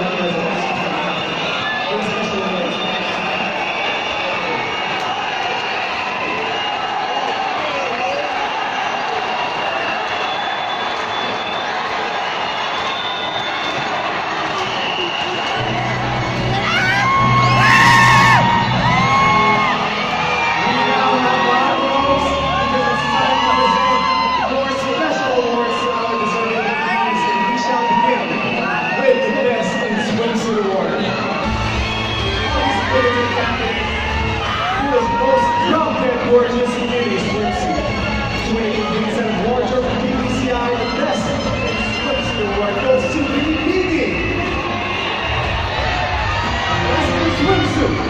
Thank you. too.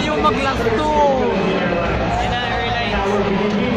kayo mag-last 2. And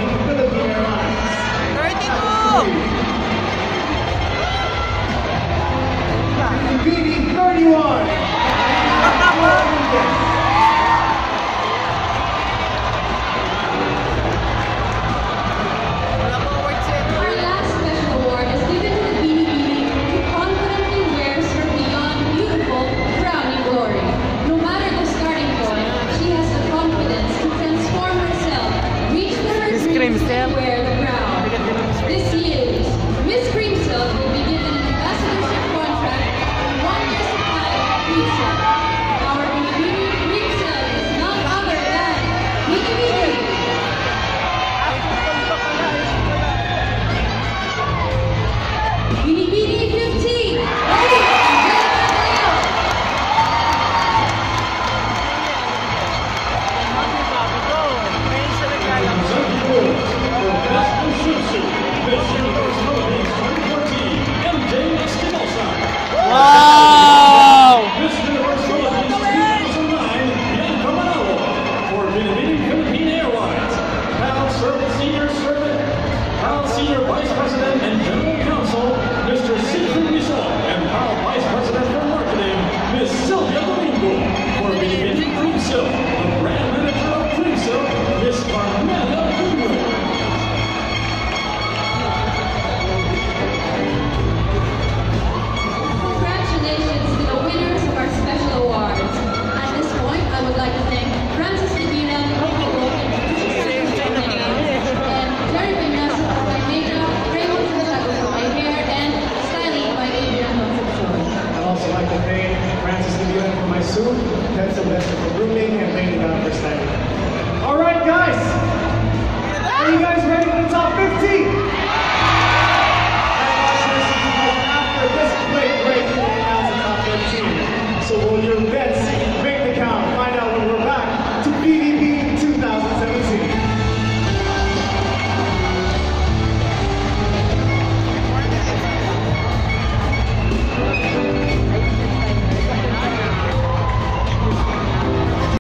like to thank Francis for my suit, Ted Sylvester for grooming, and thank you for standing. All right, guys.